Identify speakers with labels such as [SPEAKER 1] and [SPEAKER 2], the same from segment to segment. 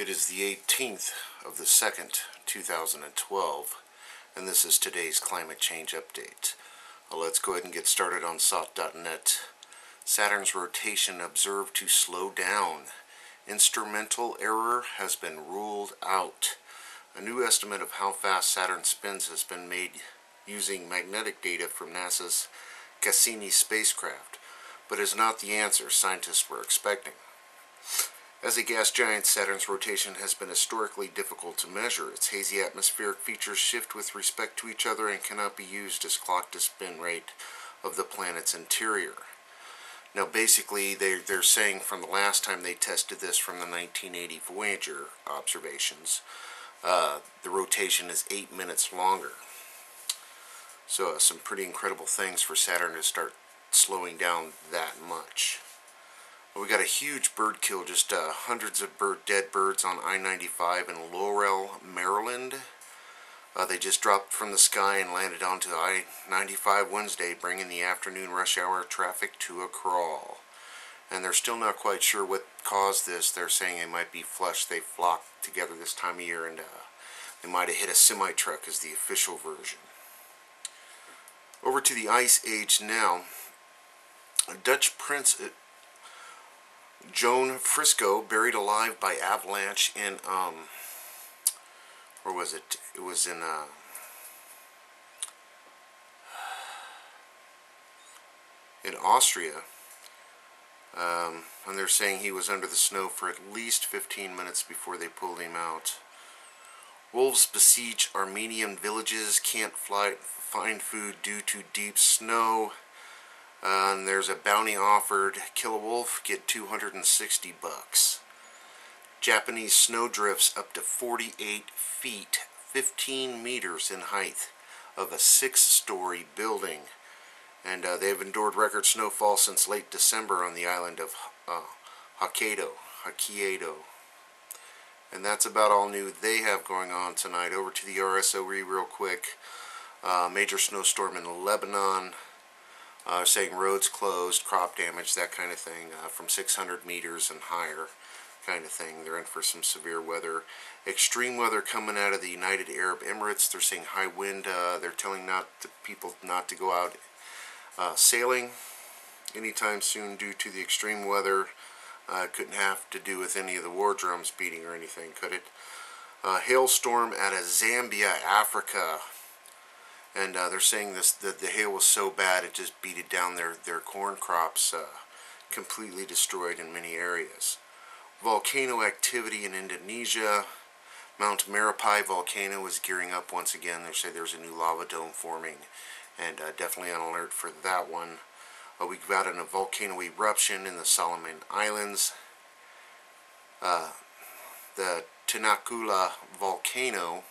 [SPEAKER 1] It is the 18th of the 2nd, 2012, and this is today's climate change update. Well, let's go ahead and get started on SOTT.net. Saturn's rotation observed to slow down. Instrumental error has been ruled out. A new estimate of how fast Saturn spins has been made using magnetic data from NASA's Cassini spacecraft, but is not the answer scientists were expecting. As a gas giant, Saturn's rotation has been historically difficult to measure. Its hazy atmospheric features shift with respect to each other and cannot be used as clock to spin rate of the planet's interior. Now, basically, they're, they're saying from the last time they tested this from the 1980 Voyager observations, uh, the rotation is eight minutes longer. So, uh, some pretty incredible things for Saturn to start slowing down that much. We got a huge bird kill, just uh, hundreds of bird, dead birds on I-95 in Laurel, Maryland. Uh, they just dropped from the sky and landed onto I-95 Wednesday, bringing the afternoon rush hour traffic to a crawl. And they're still not quite sure what caused this. They're saying it might be flush. They flocked together this time of year, and uh, they might have hit a semi-truck is the official version. Over to the Ice Age now. A Dutch prince Johan Friso buried alive by avalanche in um where was it? It was in uh in Austria. Um, and they're saying he was under the snow for at least 15 minutes before they pulled him out. Wolves besiege Armenian villages, can't fly, find food due to deep snow. Uh, and there's a bounty offered. Kill a wolf, get 260 bucks. Japanese snow drifts up to 48 feet, 15 meters in height of a six-story building. And uh, they have endured record snowfall since late December on the island of uh, Hokkaido. Hokkaido. And that's about all new they have going on tonight. Over to the RSOE real quick. Uh, major snowstorm in Lebanon uh, saying roads closed, crop damage, that kind of thing, uh, from 600 meters and higher kind of thing. They're in for some severe weather. Extreme weather coming out of the United Arab Emirates. They're saying high wind. Uh, they're telling not the people not to go out uh, sailing anytime soon due to the extreme weather. Uh, couldn't have to do with any of the war drums beating or anything, could it? Uh, hailstorm out of Zambia, Africa and uh, they're saying this the, the hail was so bad it just beat it down their, their corn crops uh, completely destroyed in many areas. Volcano activity in Indonesia. Mount Merapi volcano is gearing up once again. They say there's a new lava dome forming and uh, definitely on alert for that one. Uh, we've got a volcano eruption in the Solomon Islands. Uh, the Tinakula volcano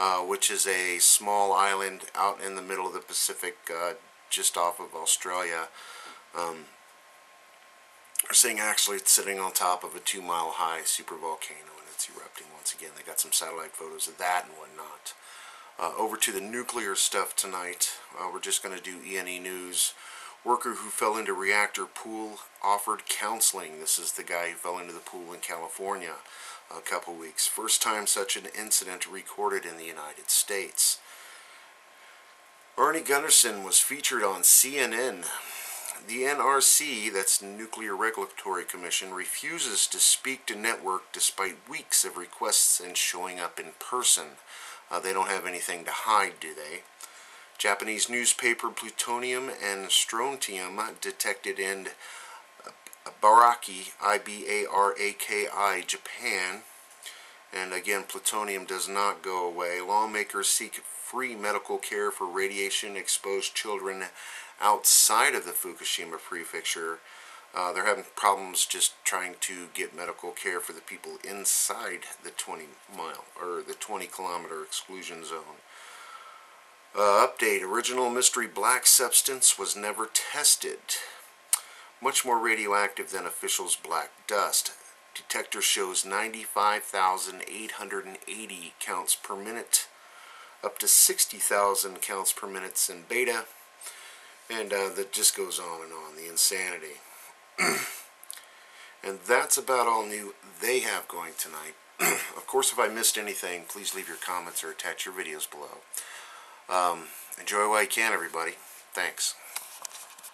[SPEAKER 1] uh, which is a small island out in the middle of the Pacific, uh, just off of Australia. Um, are saying actually it's sitting on top of a two mile high supervolcano and it's erupting once again. They got some satellite photos of that and whatnot. Uh, over to the nuclear stuff tonight. Uh, we're just going to do ENE News. Worker who fell into reactor pool offered counseling. This is the guy who fell into the pool in California a couple weeks. First time such an incident recorded in the United States. Arnie Gundersen was featured on CNN. The NRC, that's Nuclear Regulatory Commission, refuses to speak to network despite weeks of requests and showing up in person. Uh, they don't have anything to hide, do they? Japanese newspaper plutonium and strontium detected in Baraki, I-B-A-R-A-K-I, Japan. And again, plutonium does not go away. Lawmakers seek free medical care for radiation-exposed children outside of the Fukushima prefecture. Uh, they're having problems just trying to get medical care for the people inside the 20 mile or the 20 kilometer exclusion zone. Uh, update, original mystery black substance was never tested much more radioactive than officials' black dust. Detector shows 95,880 counts per minute, up to 60,000 counts per minute in beta, and uh, that just goes on and on, the insanity. and that's about all new they have going tonight. of course, if I missed anything, please leave your comments or attach your videos below. Um, enjoy while you can, everybody. Thanks.